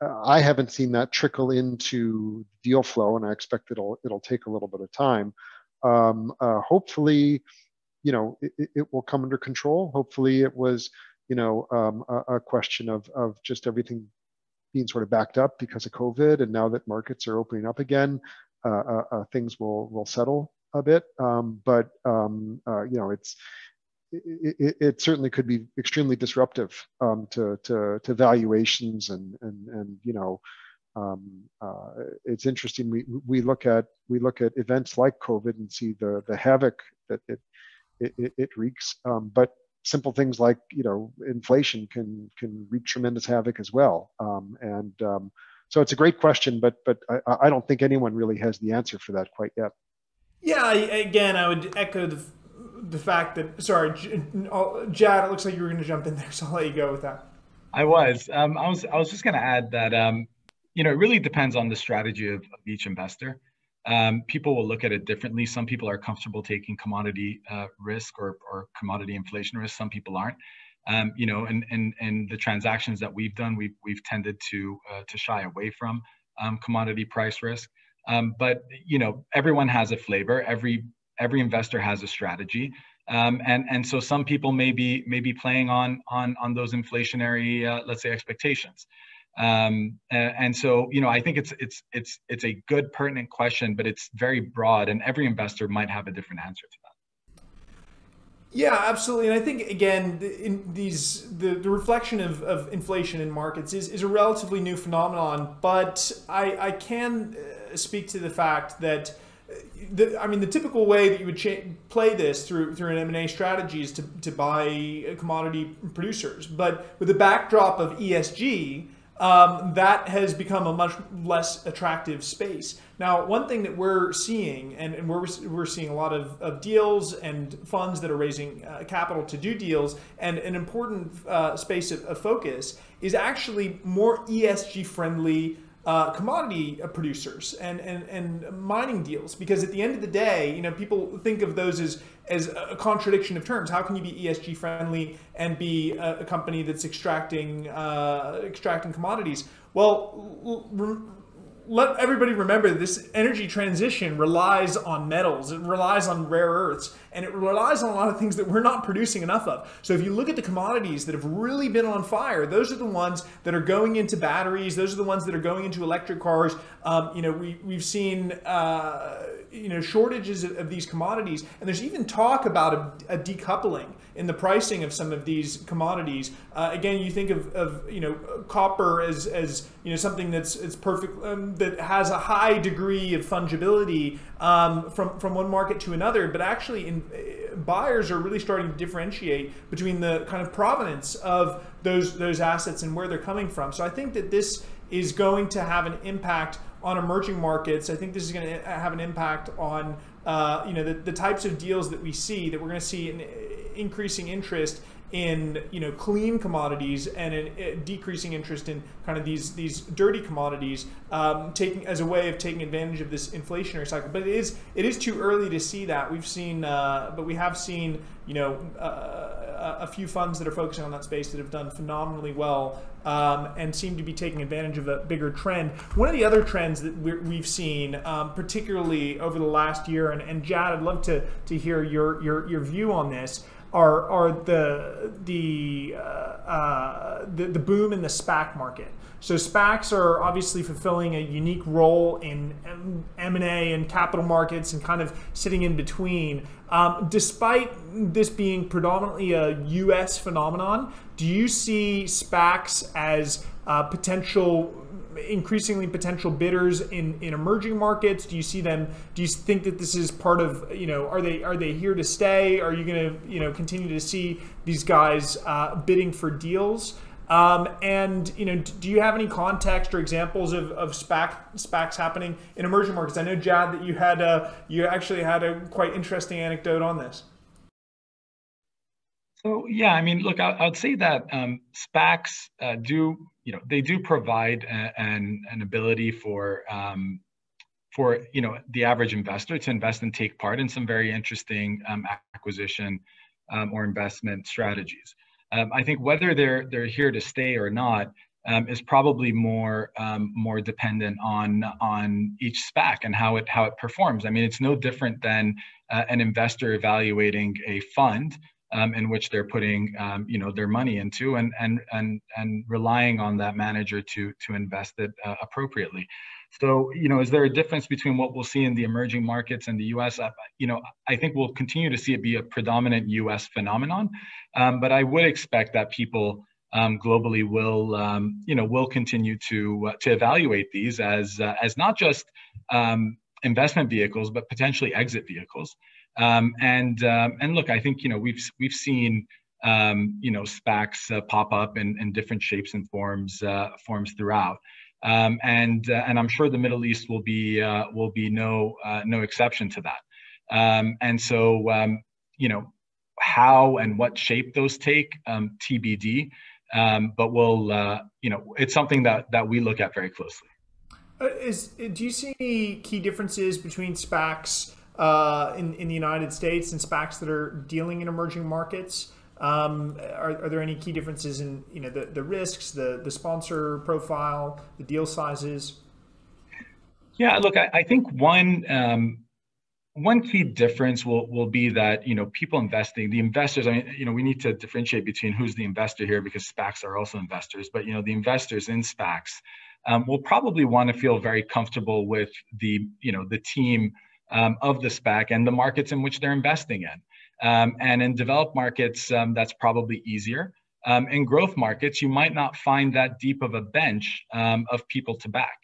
I haven't seen that trickle into deal flow, and I expect it'll it'll take a little bit of time. Um, uh, hopefully, you know, it, it, will come under control. Hopefully, it was, you know, um, a, a, question of of just everything being sort of backed up because of COVID, and now that markets are opening up again, uh, uh, uh things will will settle a bit. Um, but um, uh, you know, it's it, it, certainly could be extremely disruptive um, to, to, to valuations and and and you know um, uh, it's interesting. We we look at we look at events like COVID and see the the havoc that it it, it wreaks. Um, but simple things like you know inflation can can wreak tremendous havoc as well. Um, and um, so it's a great question, but but I, I don't think anyone really has the answer for that quite yet. Yeah, again, I would echo the the fact that sorry, Jad, it looks like you were going to jump in there, [laughs] so I'll let you go with that. I was. Um, I was. I was just going to add that um, you know, it really depends on the strategy of, of each investor. Um, people will look at it differently. Some people are comfortable taking commodity uh, risk or, or commodity inflation risk. Some people aren't. Um, you know, and, and and the transactions that we've done, we've we've tended to uh, to shy away from um, commodity price risk. Um, but you know, everyone has a flavor. Every every investor has a strategy. Um, and and so some people may be may be playing on on on those inflationary uh, let's say expectations. Um, and so you know i think it's it's it's it's a good pertinent question but it's very broad and every investor might have a different answer to that. Yeah absolutely. And i think again in these the, the reflection of, of inflation in markets is, is a relatively new phenomenon but i i can uh, speak to the fact that the, I mean, the typical way that you would cha- play this through through an M and A strategy is to, to buy commodity producers. But with the backdrop of ESG, um, that has become a much less attractive space. Now, one thing that we're seeing, and, and we're, we're seeing a lot of, of deals and funds that are raising uh, capital to do deals, and an important uh, space of, of, focus is actually more ESG friendly uh, commodity producers and, and, and mining deals because at the end of the day, you know, people think of those as as a contradiction of terms. How can you be ESG friendly and be a, a company that's extracting uh, extracting commodities? Well, let everybody remember this energy transition relies on metals, it relies on rare earths, and it relies on a lot of things that we're not producing enough of. So if you look at the commodities that have really been on fire, those are the ones that are going into batteries. Those are the ones that are going into electric cars. Um, you know, we we've seen uh, you know shortages of, these commodities, and there's even talk about a, a decoupling in the pricing of some of these commodities. Uh, again, you think of, of you know copper as as you know something that's it's perfect um, that has a high degree of fungibility um, from from one market to another, but actually in, uh, buyers are really starting to differentiate between the kind of provenance of those those assets and where they're coming from. So I think that this is going to have an impact on emerging markets. I think this is going to have an impact on uh, you know the, the types of deals that we see that we're going to see an increasing interest in you know clean commodities and a decreasing interest in kind of these these dirty commodities, um, taking as a way of taking advantage of this inflationary cycle. But it is it is too early to see that. We've seen, uh, but we have seen you know uh, a few funds that are focusing on that space that have done phenomenally well um, and seem to be taking advantage of a bigger trend. One of the other trends that we have seen, um, particularly over the last year, and, and Jad, I'd love to to hear your your your view on this are are the the uh, uh, the, the boom in the SPAC market. So SPACs are obviously fulfilling a unique role in M and A and capital markets and kind of sitting in between. Um, despite this being predominantly a U.S. phenomenon, do you see SPACs as uh, potential increasingly potential bidders in, in emerging markets? Do you see them? Do you think that this is part of you know are they are they here to stay? Are you going to you know continue to see these guys uh, bidding for deals? Um, and you know, do you have any context or examples of, of SPAC, SPACs happening in emerging markets? I know, Jad, that you had a, you actually had a quite interesting anecdote on this. So yeah, I mean, look, I, I would say that um, SPACs uh, do you know they do provide a, an an ability for um, for you know the average investor to invest and take part in some very interesting um, acquisition um, or investment strategies. Um, I think whether they're they're here to stay or not um, is probably more um, more dependent on on each SPAC and how it how it performs. I mean, it's no different than uh, an investor evaluating a fund um, in which they're putting um, you know their money into and and and and relying on that manager to to invest it uh, appropriately. So you know is there a difference between what we'll see in the emerging markets and the us you know i think we'll continue to see it be a predominant us phenomenon um, but i would expect that people um, globally will um, you know will continue to uh, to evaluate these as uh, as not just um, investment vehicles but potentially exit vehicles um, and um, and look, I think you know we've we've seen um, you know SPACs uh, pop up in, in different shapes and forms uh, forms throughout, um, and uh, and I'm sure the Middle East will be uh, will be no uh, no exception to that. Um, and so um, you know how and what shape those take TBD, but we'll uh, you know it's something that that we look at very closely. is do you see any key differences between SPACs? Uh, in, in the United States and SPACs that are dealing in emerging markets? Um, are, are, there any key differences in you know the, the risks, the the sponsor profile, the deal sizes? Yeah, look, I, I think one um, one key difference will will be that you know people investing, the investors. I mean, you know, we need to differentiate between who's the investor here because SPACs are also investors. But you know, the investors in SPACs um, will probably want to feel very comfortable with the you know the team um, of the SPAC and the markets in which they're investing in. Um, and in developed markets, um, that's probably easier. Um, in growth markets, you might not find that deep of a bench um, of people to back.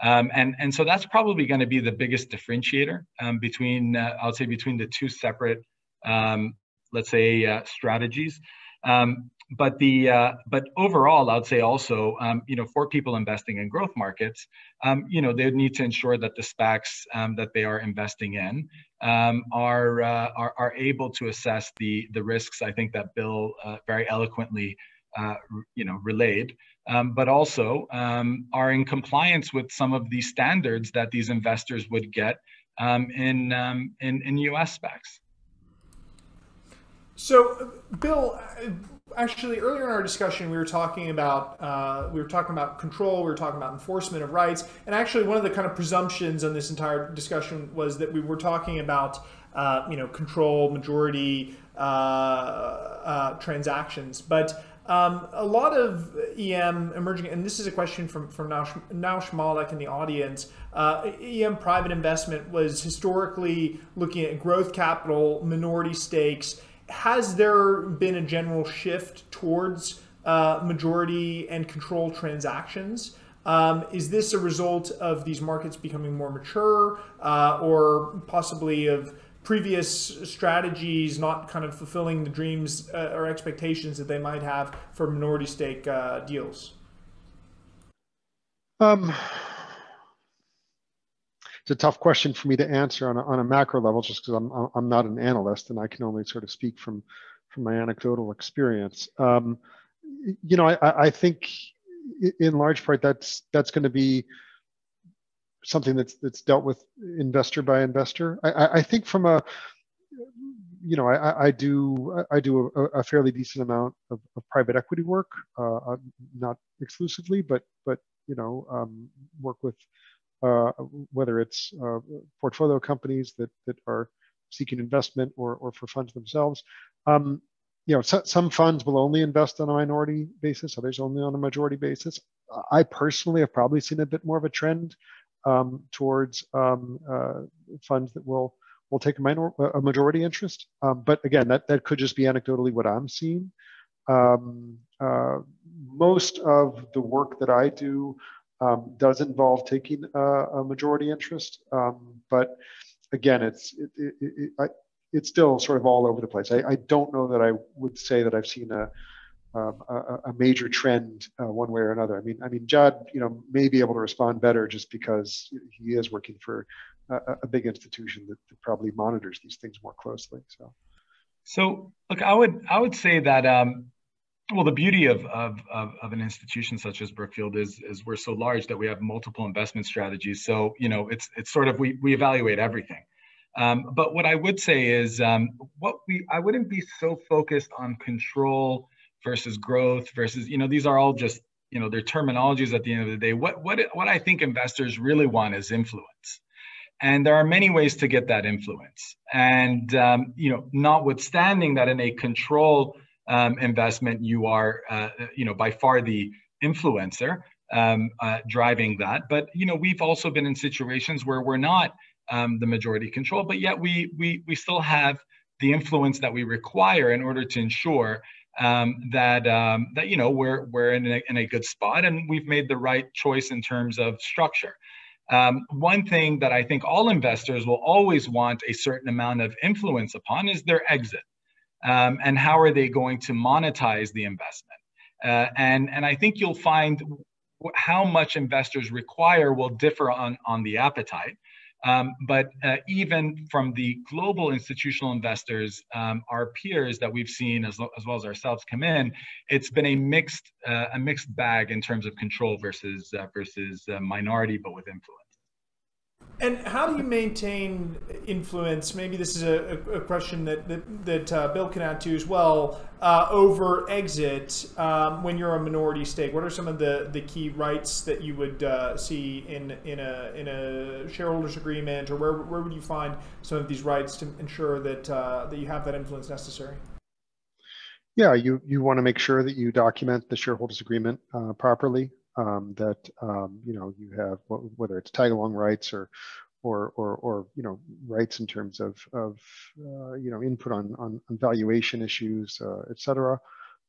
Um, and, and so that's probably going to be the biggest differentiator between, uh, I would say, between the two separate, let's say, uh, strategies. Um, but the uh, but overall, I'd say also, um, you know, for people investing in growth markets, um, you know, they need to ensure that the SPACs um, that they are investing in um, are, uh, are are able to assess the the risks. I think that Bill uh, very eloquently, uh, you know, relayed. Um, but also um, are in compliance with some of the standards that these investors would get in, in in U.S. SPACs. So, Bill, actually earlier in our discussion we were talking about uh, we were talking about control we were talking about enforcement of rights and actually one of the kind of presumptions on this entire discussion was that we were talking about uh, you know control majority uh, uh transactions but um, a lot of EM emerging, and this is a question from from Naush, Malik in the audience. Uh, EM private investment was historically looking at growth capital, minority stakes, has there been a general shift towards uh, majority and control transactions? Um, is this a result of these markets becoming more mature uh, or possibly of previous strategies not kind of fulfilling the dreams uh, or expectations that they might have for minority stake uh, deals? Um, it's a tough question for me to answer on a, on a macro level, just because I'm I'm not an analyst and I can only sort of speak from from my anecdotal experience. Um, you know, I, I think in large part that's that's going to be something that's that's dealt with investor by investor. I, I think from a you know, I, I do I do a, a, fairly decent amount of, of private equity work, uh, uh not exclusively, but but you know, um, work with whether it's uh, portfolio companies that, that are seeking investment or, or for funds themselves. Um, you know, so, some funds will only invest on a minority basis, others only on a majority basis. I personally have probably seen a bit more of a trend um, towards um, uh, funds that will will take a minor a majority interest. Um, but again, that that could just be anecdotally what I'm seeing. Um, uh, most of the work that I do um, does involve taking a, a majority interest. Um, but again, it's it, it, it, I, it's still sort of all over the place. I, I, don't know that I would say that I've seen a um, a, a, major trend uh, one way or another. I mean, I mean, Jad, you know, may be able to respond better just because he is working for a, a big institution that, that, probably monitors these things more closely. So, so look, I would I would say that um, well, the beauty of, of, of, of, an institution such as Brookfield is, is we're so large that we have multiple investment strategies. So, you know, it's, it's sort of, we, we evaluate everything. Um, but what I would say is um, what we, I wouldn't be so focused on control versus growth versus, you know, these are all just, you know, they're terminologies at the end of the day. What, what, what I think investors really want is influence. And there are many ways to get that influence. And um, you know, notwithstanding that in a control um, investment, you are uh, you know by far the influencer um, uh, driving that. But you know, we've also been in situations where we're not um, the majority control, but yet we we we still have the influence that we require in order to ensure um, that um, that you know we're we're in a, in a good spot and we've made the right choice in terms of structure. Um, one thing that I think all investors will always want a certain amount of influence upon is their exit, um, and how are they going to monetize the investment. Uh, and and I think you'll find how much investors require will differ on on the appetite. Um, but uh, even from the global institutional investors, um, our peers that we've seen as, as well as ourselves come in, it's been a mixed uh, a mixed bag in terms of control versus uh, versus uh, minority, but with influence. And how do you maintain influence? Maybe this is a, a question that that, that uh, Bill can add to as well. Uh, over exit um, when you're a minority stake, what are some of the, the key rights that you would uh, see in in a in a shareholders agreement, or where where would you find some of these rights to ensure that uh, that you have that influence necessary? Yeah, you you want to make sure that you document the shareholders agreement uh, properly um, that um, you know you have whether it's tag along rights or or or, or you know rights in terms of of uh, you know input on on, on valuation issues, uh, et cetera.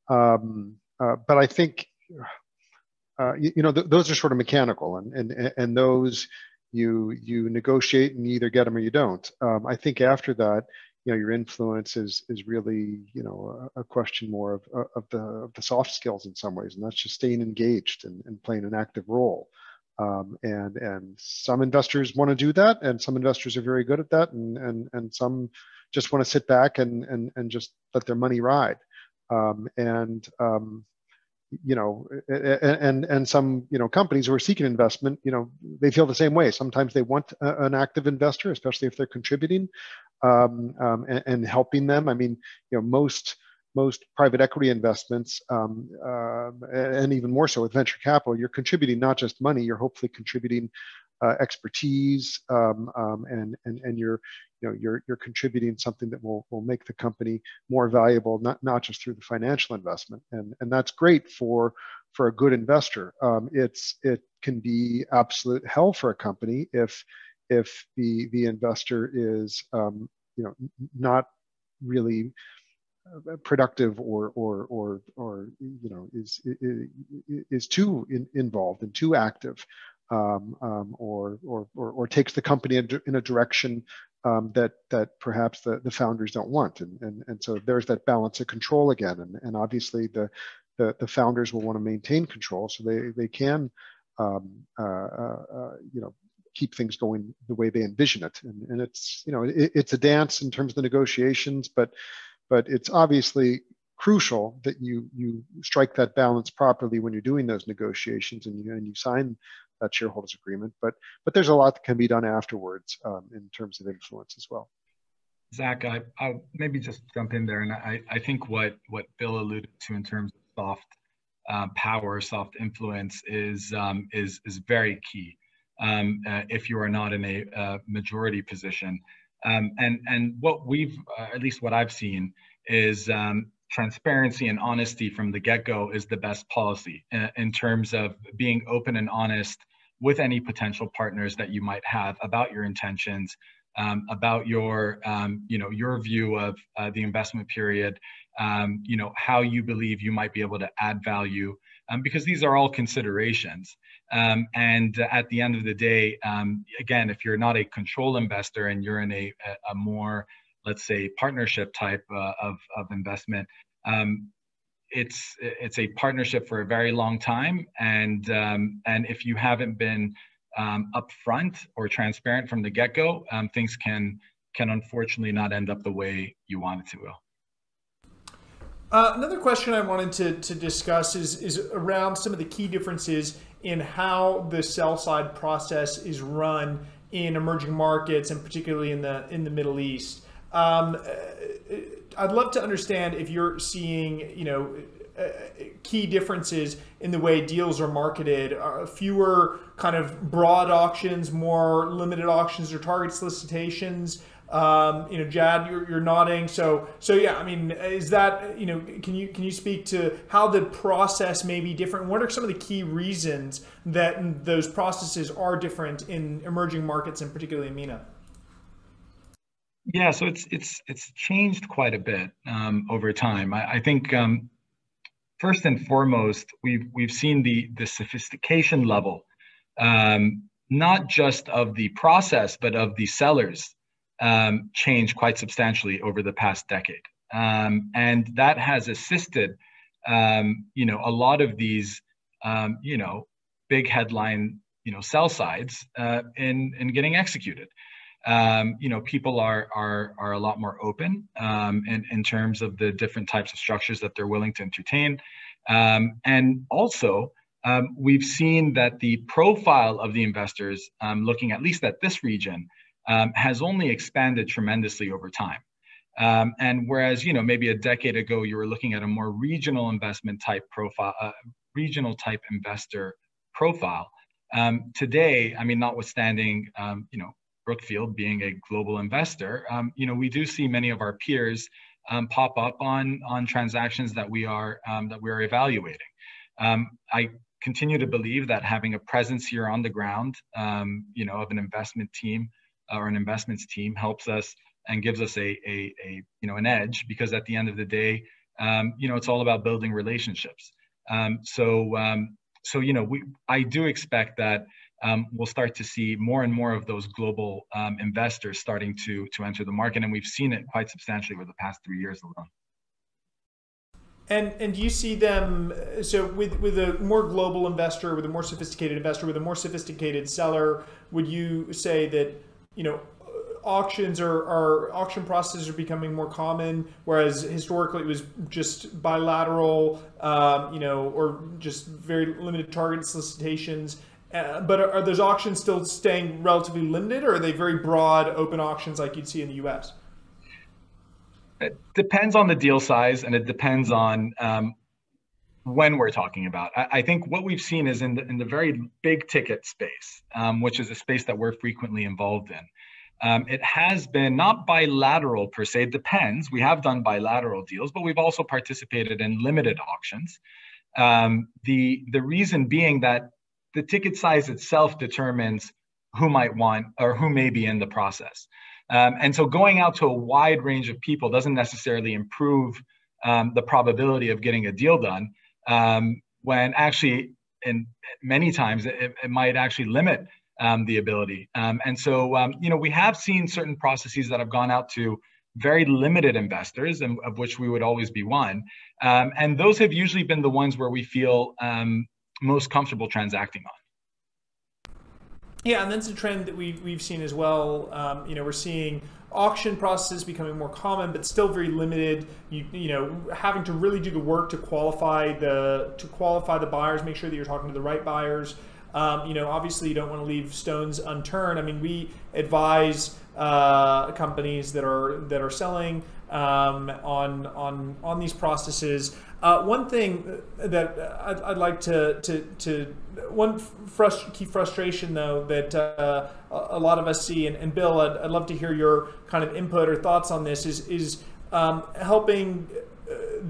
Um, uh, but I think uh, you, you, know th those are sort of mechanical, and and and those you you negotiate and you either get them or you don't. Um, I think after that, you know your influence is is really you know a, a, question more of, of the of the soft skills in some ways and that's just staying engaged and, and playing an active role. Um, and and some investors want to do that and some investors are very good at that and and and some just want to sit back and and and just let their money ride. Um, and um, you know and and some you know companies who are seeking investment you know they feel the same way sometimes they want a, an active investor especially if they're contributing um, um, and, and, helping them. I mean, you know, most most private equity investments, um, uh, and even more so with venture capital, you're contributing not just money, you're hopefully contributing uh, expertise, um, um, and and and you're you know you're you're contributing something that will will make the company more valuable, not not just through the financial investment, and and that's great for for a good investor. Um, it's it can be absolute hell for a company if if the the investor is um, you know not really uh, productive or or or or you know is is, is too in, involved and too active um, um, or, or, or or takes the company in a direction um, that that perhaps the, the founders don't want and, and and so there's that balance of control again and, and obviously the, the the founders will want to maintain control so they they can um, uh, uh, uh, you know keep things going the way they envision it. And, and it's, you know, it, it's a dance in terms of the negotiations, but, but it's obviously crucial that you, you strike that balance properly when you're doing those negotiations and you, and you sign that shareholders agreement. But, but there's a lot that can be done afterwards um, in terms of influence as well. Zach, I, will maybe just jump in there, and I, I think what what Bill alluded to in terms of soft uh, power, soft influence is um, is is very key um, uh, if you are not in a uh, majority position. Um, and and what we've, uh, at least what I've seen, is um, transparency and honesty from the get-go is the best policy in, uh, in terms of being open and honest with any potential partners that you might have about your intentions, um, about your um, you know your view of uh, the investment period, um, you know how you believe you might be able to add value, um, because these are all considerations. Um, and at the end of the day, um, again, if you're not a control investor and you're in a, a more, let's say, partnership type uh, of, of investment, um, it's it's a partnership for a very long time. And um, and if you haven't been um, upfront or transparent from the get-go, um, things can can unfortunately not end up the way you want it to. Will. Uh, another question I wanted to, to discuss is, is around some of the key differences in how the sell side process is run in emerging markets and particularly in the in the Middle East. Um, uh, I'd love to understand if you're seeing, you know, uh, key differences in the way deals are marketed? Uh, fewer kind of broad auctions, more limited auctions or target solicitations. Um, you know, Jad, you're, you're nodding. So, so yeah, I mean, is that you know, can you can you speak to how the process may be different? What are some of the key reasons that those processes are different in emerging markets and particularly in MENA? Yeah, so it's it's it's changed quite a bit um, over time. I, I think um, first and foremost, we've we've seen the the sophistication level, um, not just of the process, but of the sellers um, changed quite substantially over the past decade. Um, and that has assisted, um, you know, a lot of these, you know, big headline, you know, sell sides uh, in, in getting executed. Um, you know, people are, are, are a lot more open um, in, in terms of the different types of structures that they're willing to entertain. um, and also, um, we've seen that the profile of the investors, um, looking at least at this region, um, has only expanded tremendously over time. Um, and whereas, you know, maybe a decade ago, you were looking at a more regional investment type profile, uh, regional type investor profile. Um, today, I mean, notwithstanding, um, you know, Brookfield being a global investor, um, you know, we do see many of our peers um, pop up on on transactions that we are that we are evaluating. I continue to believe that having a presence here on the ground, you know, of an investment team or an investments team helps us and gives us a, a, a you know an edge because at the end of the day um, you know it's all about building relationships um, so um, so you know we I do expect that um, we'll start to see more and more of those global um, investors starting to to enter the market and we've seen it quite substantially over the past three years alone. And and do you see them so with with a more global investor, with a more sophisticated investor, with a more sophisticated seller? Would you say that you know, auctions are, are auction processes are becoming more common, whereas historically it was just bilateral, um, you know, or just very limited target solicitations. Uh, but are, are, those auctions still staying relatively limited, or are they very broad, open auctions like you'd see in the U.S.? It depends on the deal size, and it depends on um, when we're talking about. I, I, think what we've seen is in the in the very big ticket space, um, which is a space that we're frequently involved in. Um, it has been not bilateral per se. It depends. We have done bilateral deals, but we've also participated in limited auctions. Um, the the reason being that the ticket size itself determines who might want or who may be in the process. Um, and so going out to a wide range of people doesn't necessarily improve um, the probability of getting a deal done um, when actually, in many times, it, it might actually limit um, the ability. Um, and so, um, you know, we have seen certain processes that have gone out to very limited investors, and of which we would always be one. And those have usually been the ones where we feel most comfortable transacting on. Yeah, and that's a trend that we've, we've seen as well. Um, you know, we're seeing auction processes becoming more common, but still very limited. You, you know, having to really do the work to qualify the to qualify the buyers, make sure that you're talking to the right buyers. Um, you know, obviously you don't want to leave stones unturned. I mean, we advise uh, companies that are that are selling um, on on on these processes. Uh, one thing that I'd, I'd, like to to, to one frust- key frustration though that uh, a lot of us see, and, and Bill, I'd, I'd, love to hear your kind of input or thoughts on this. Is is um, helping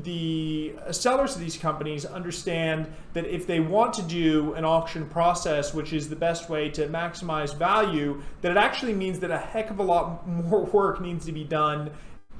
the sellers of these companies understand that if they want to do an auction process, which is the best way to maximize value, that it actually means that a heck of a lot more work needs to be done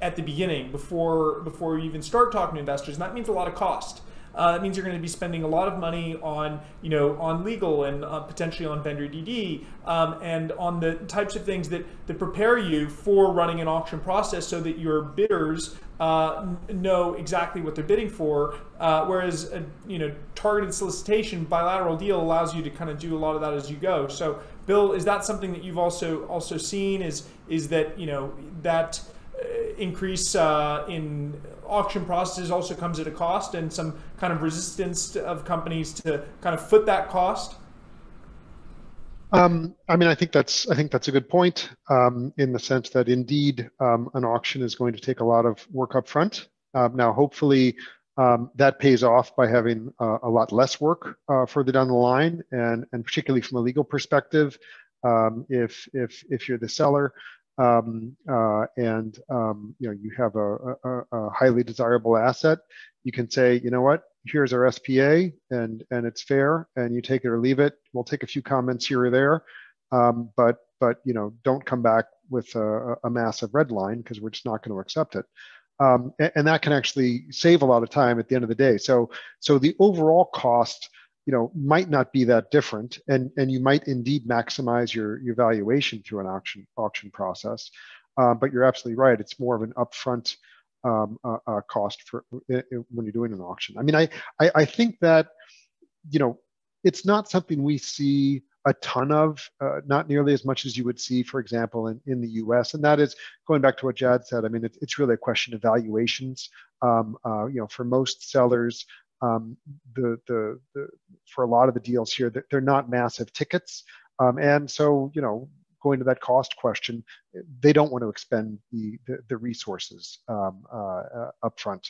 at the beginning before before you even start talking to investors, and that means a lot of cost. Uh, that means you're going to be spending a lot of money on, you know, on legal and uh, potentially on vendor DD um, and on the types of things that, that prepare you for running an auction process so that your bidders uh, know exactly what they're bidding for. Uh, whereas, a, you know, targeted solicitation, bilateral deal allows you to kind of do a lot of that as you go. So, Bill, is that something that you've also also seen? Is is that you know that increase uh, in auction processes also comes at a cost and some kind of resistance of companies to kind of foot that cost? Um, I mean, I think that's I think that's a good point um, in the sense that indeed um, an auction is going to take a lot of work up front. Uh, now, hopefully, Um, that pays off by having uh, a lot less work uh, further down the line, and and particularly from a legal perspective, um, if if if you're the seller, um, uh, and um, you know you have a, a, a, highly desirable asset, you can say, you know what, here's our SPA, and and it's fair, and you take it or leave it. We'll take a few comments here or there, um, but but you know don't come back with a, a massive red line because we're just not going to accept it. Um, and, and, that can actually save a lot of time at the end of the day. So so the overall cost you know might not be that different and and you might indeed maximize your your valuation through an auction auction process uh, but you're absolutely right it's more of an upfront um, uh, uh, cost for when you're doing an auction i mean I, I i think that you know it's not something we see a ton of, uh, not nearly as much as you would see, for example, in, in the US. And that is going back to what Jad said. I mean, it, it's really a question of valuations. Um, uh, you know, for most sellers, um, the, the, the, for a lot of the deals here, they're not massive tickets. Um, and so, you know, going to that cost question, they don't want to expend the, the, the resources um, uh, uh, upfront.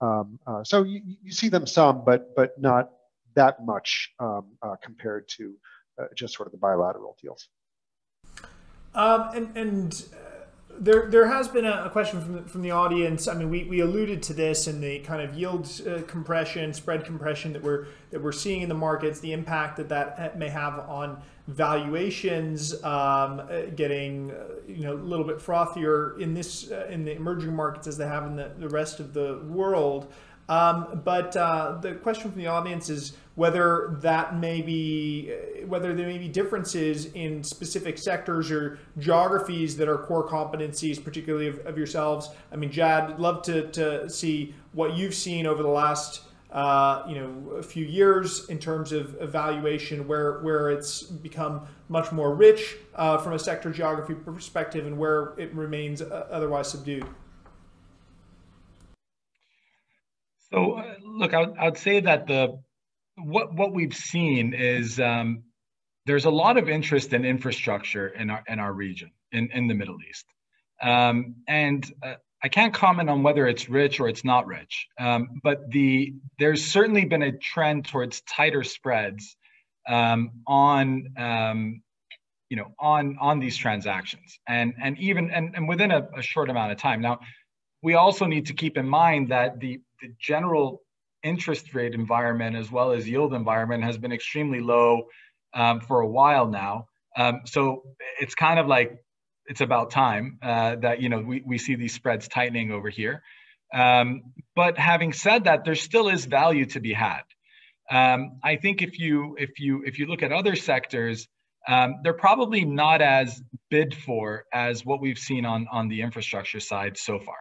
Um, uh, so you, you see them some, but, but not that much um, uh, compared to uh, just sort of the bilateral deals. Um, and, and there, there has been a, question from the, from the audience. I mean, we, we alluded to this in the kind of yield uh, compression, spread compression that we're that we're seeing in the markets, the impact that that may have on valuations, um, uh, getting uh, you know a little bit frothier in this uh, in the emerging markets as they have in the, the rest of the world. Um, but uh, the question from the audience is whether that may be, whether there may be differences in specific sectors or geographies that are core competencies, particularly of, of yourselves. I mean, Jad, love to, to see what you've seen over the last uh, you know, a few years in terms of evaluation, where where it's become much more rich uh, from a sector geography perspective, and where it remains uh, otherwise subdued. So, uh, look, I I would say that the what what we've seen is um, there's a lot of interest in infrastructure in our in our region in in the Middle East, um, and uh, I can't comment on whether it's rich or it's not rich, um, but the there's certainly been a trend towards tighter spreads um, on um, you know on on these transactions, and and even and, and within a, a short amount of time. Now, we also need to keep in mind that the the general interest rate environment as well as yield environment has been extremely low um, for a while now. Um, so it's kind of like it's about time uh, that you know we, we see these spreads tightening over here. Um, but having said that, there still is value to be had. Um, I think if you if you if you look at other sectors, um, they're probably not as bid for as what we've seen on on the infrastructure side so far.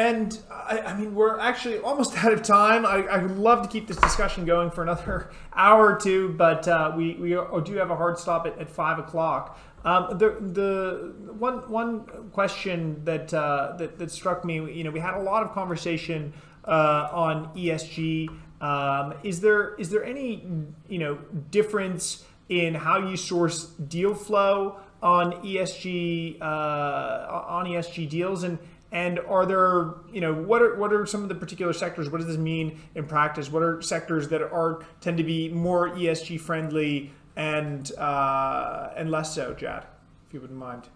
And I, I, mean, we're actually almost [laughs] out of time. I, I, would love to keep this discussion going for another [laughs] hour or two, but uh, we, we do have a hard stop at, at five o'clock. Um, the the one one question that, uh, that that struck me, you know, we had a lot of conversation uh, on ESG. Um, is there is there any you know difference in how you source deal flow on ESG uh, on ESG deals and and are there, you know, what are what are some of the particular sectors? What does this mean in practice? What are sectors that are tend to be more ESG friendly and uh, and less so, Jad, if you wouldn't mind?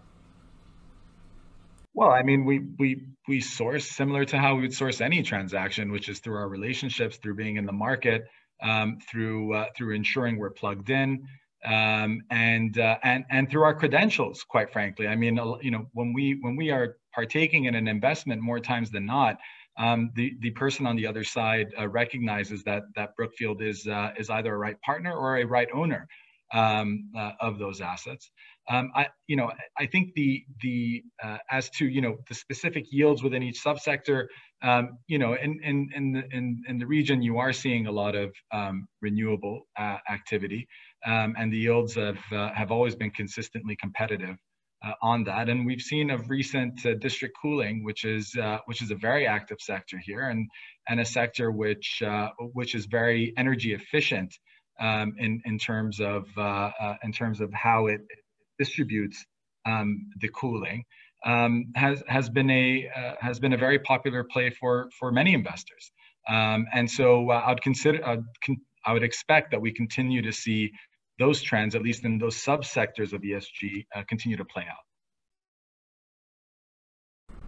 Well, I mean, we we we source similar to how we would source any transaction, which is through our relationships, through being in the market, um, through uh, through ensuring we're plugged in, um, and uh, and and through our credentials. Quite frankly, I mean, you know, when we when we are partaking in an investment more times than not, um, the the person on the other side uh, recognizes that that Brookfield is uh, is either a right partner or a right owner um, uh, of those assets. Um, I you know I think the the uh, as to you know the specific yields within each subsector, um, you know in in in the, in, in the region you are seeing a lot of um, renewable uh, activity, um, and the yields have uh, have always been consistently competitive uh, on that. And we've seen of recent uh, district cooling, which is uh, which is a very active sector here, and and a sector which uh, which is very energy efficient um, in in terms of in terms of how it distributes um, the cooling. Um, has has been a uh, has been a very popular play for for many investors. Um, and so uh, I'd consider uh, con I would expect that we continue to see those trends, at least in those subsectors of ESG, uh, continue to play out.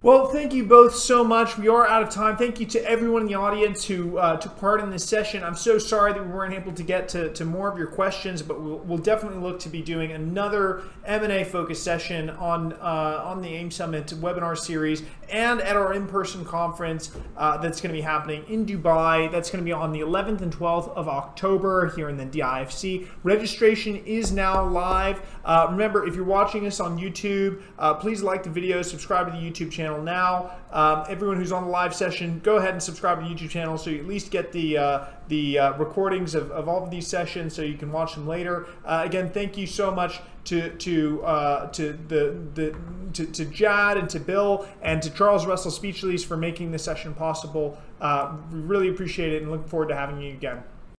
Well, thank you both so much. We are out of time. Thank you to everyone in the audience who uh, took part in this session. I'm so sorry that we weren't able to get to, to more of your questions, but we'll, we'll definitely look to be doing another M&A focused session on uh, on the AIM Summit webinar series and at our in-person conference uh, that's going to be happening in Dubai. That's going to be on the 11th and 12th of October here in the DIFC. Registration is now live. Uh, remember, if you're watching us on YouTube, uh, please like the video, subscribe to the YouTube channel channel now. Um, everyone who's on the live session, go ahead and subscribe to the YouTube channel so you at least get the uh, the uh, recordings of, of all of these sessions so you can watch them later. Uh, again, thank you so much to to uh, to the the to, to, Jad and to Bill and to Charles Russell Speechlys for making this session possible. Uh, we really appreciate it and look forward to having you again.